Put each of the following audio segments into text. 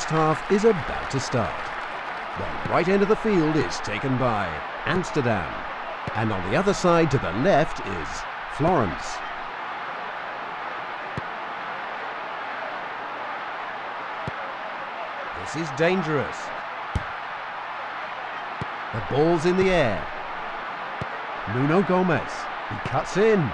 first half is about to start. The right end of the field is taken by Amsterdam. And on the other side to the left is Florence. This is dangerous. The ball's in the air. Nuno Gomes. He cuts in.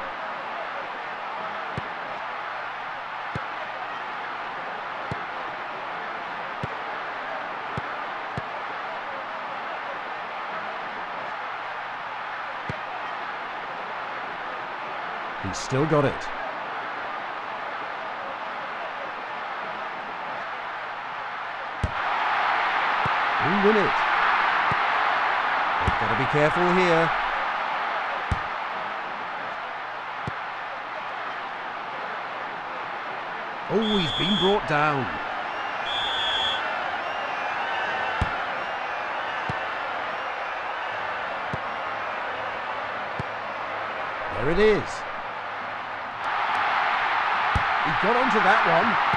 He's still got it. He'll win it. They've got to be careful here. Oh, he's been brought down. There it is. Got onto that one.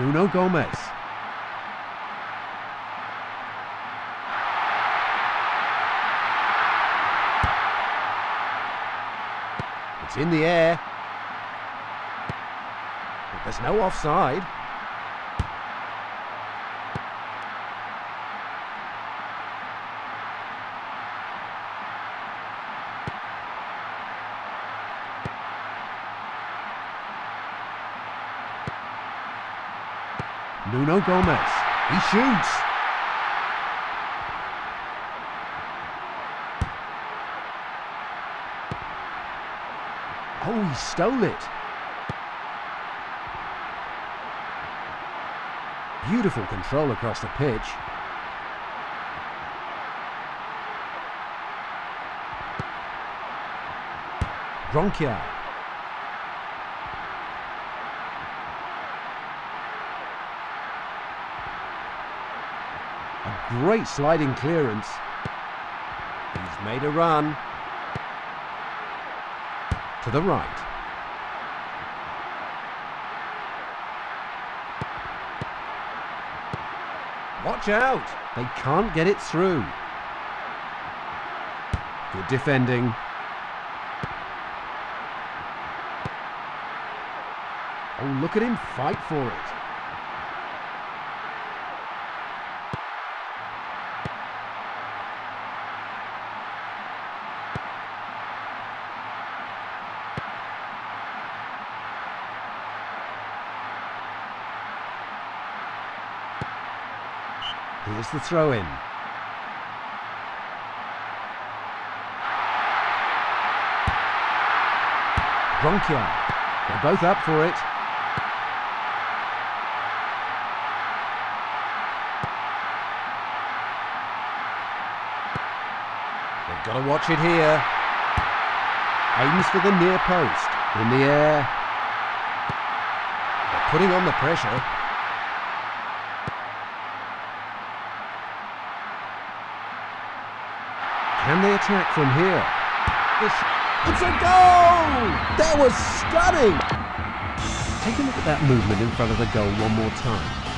Nuno Gomes. It's in the air. But there's no offside. Nuno Gomes. He shoots. Oh, he stole it. Beautiful control across the pitch. Bronchial. A great sliding clearance. He's made a run. To the right. Watch out! They can't get it through. Good defending. Oh, look at him fight for it. Here's the throw in. Bronchial. They're both up for it. They've got to watch it here. Aims for the near post. In the air. They're putting on the pressure. Can they attack from here? It's a goal! That was stunning! Take a look at that movement in front of the goal one more time.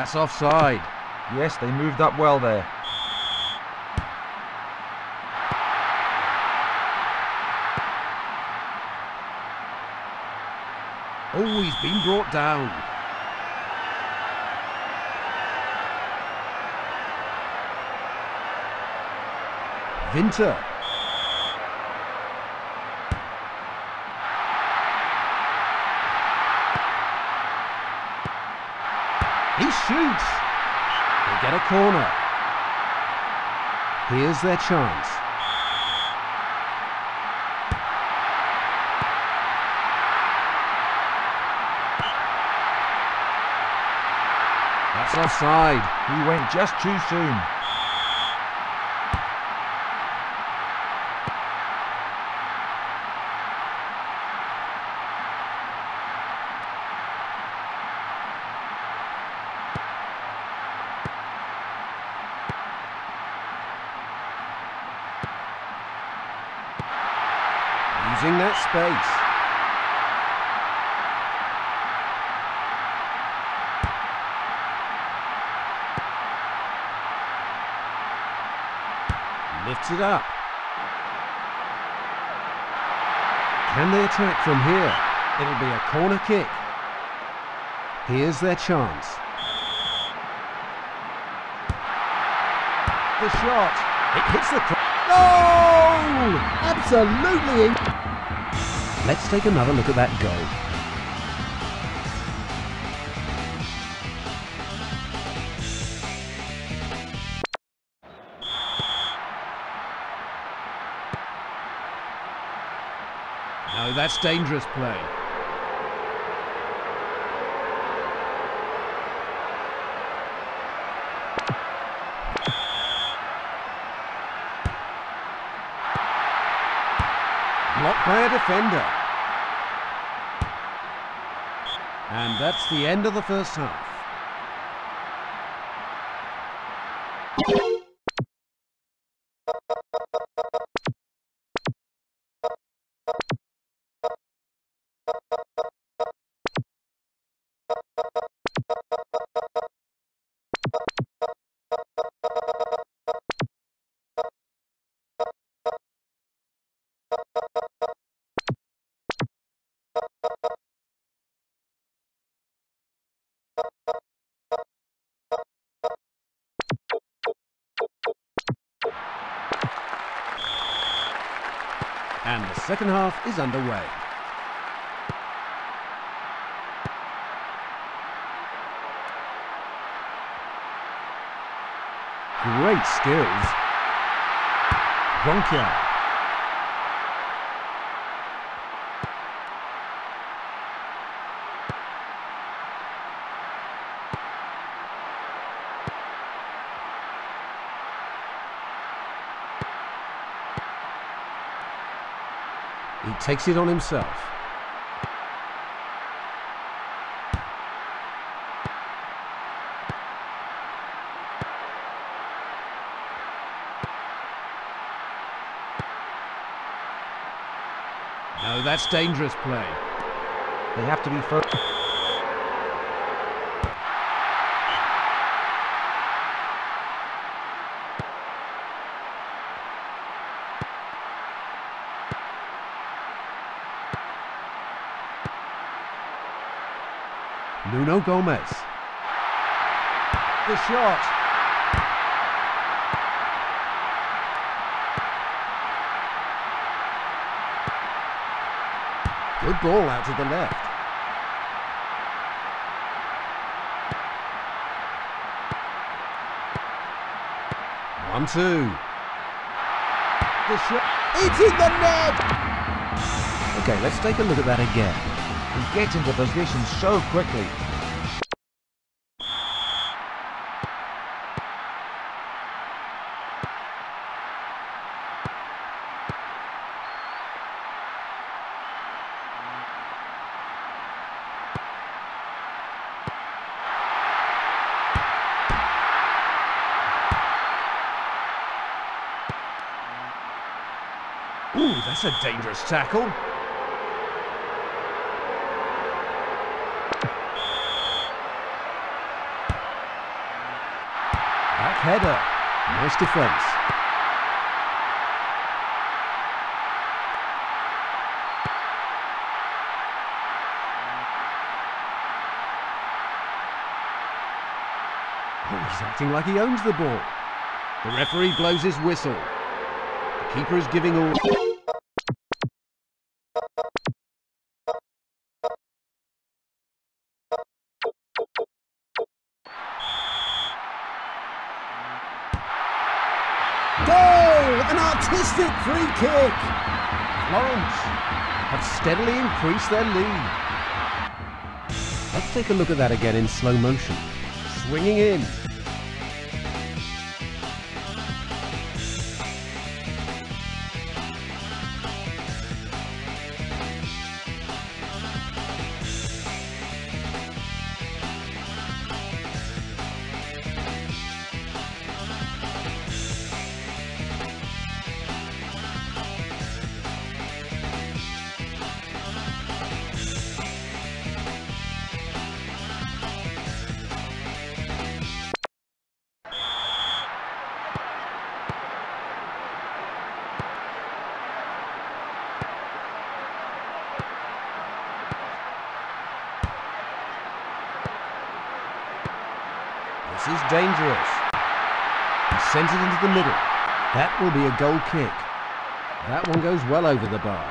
That's offside. Yes, they moved up well there. Oh, he's been brought down. Vinter. Get a corner. Here's their chance. That's offside. He went just too soon. It up. Can they attack from here? It'll be a corner kick. Here's their chance. The shot. It hits the... cro- Goal! Absolutely. Let's take another look at that goal. That's dangerous play. Blocked by a defender. And that's the end of the first half. And the second half is underway. Great skills. Bronchial. Takes it on himself. No, that's dangerous play. They have to be focused. Gomes. The shot. Good ball out to the left. One, two. The shot. It's in the net! Okay, let's take a look at that again. He gets into position so quickly. Ooh, that's a dangerous tackle. Back header. Nice defence. Oh, he's acting like he owns the ball. The referee blows his whistle. The keeper is giving all. Goal! An artistic free kick! Florence have steadily increased their lead. Let's take a look at that again in slow motion. Swinging in. Is dangerous. He sends it into the middle. That will be a goal kick. That one goes well over the bar.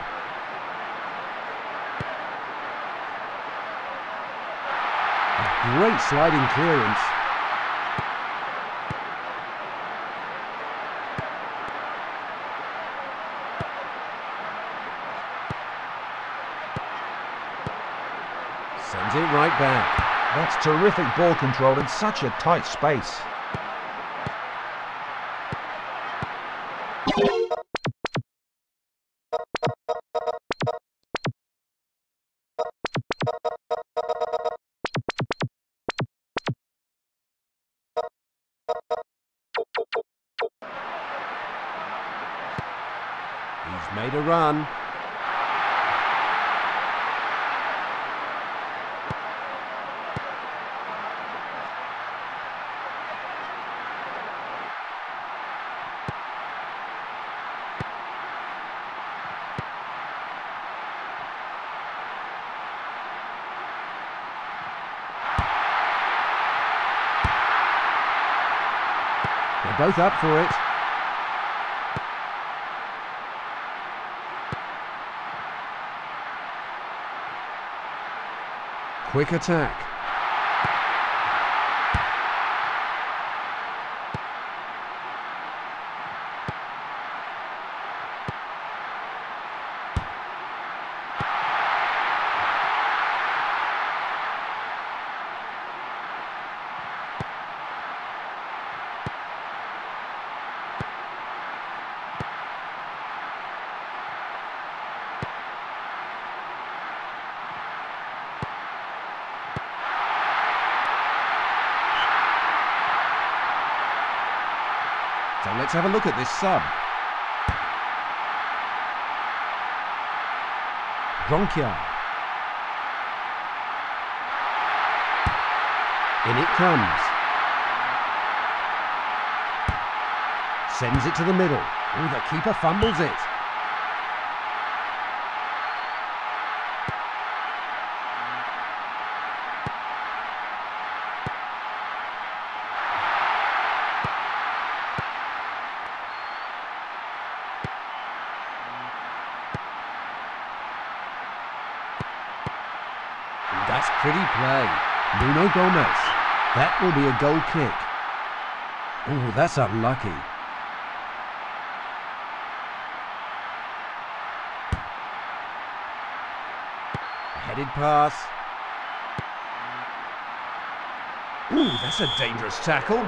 A great sliding clearance. Sends it right back. That's terrific ball control in such a tight space. Both up for it. Quick attack. So let's have a look at this sub. Gronkia. In it comes. Sends it to the middle. Oh, the keeper fumbles it. Pretty play. Nuno Gomes. That will be a goal kick. Oh, that's unlucky. Headed pass. Ooh, that's a dangerous tackle.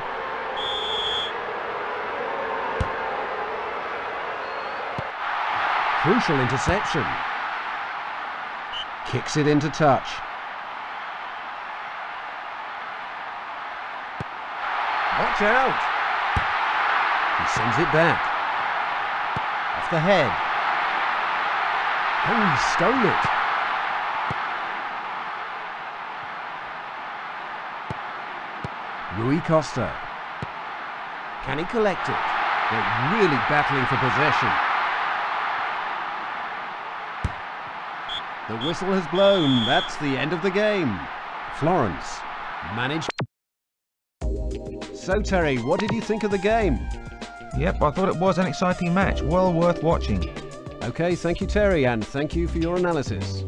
Crucial interception. Kicks it into touch. Out! He sends it back. Off the head. Oh, he stole it. Rui Costa. Can he collect it? They're really battling for possession. The whistle has blown. That's the end of the game. Florence managed. So, Terry, what did you think of the game? Yep, I thought it was an exciting match, well worth watching. Okay, thank you, Terry, and thank you for your analysis.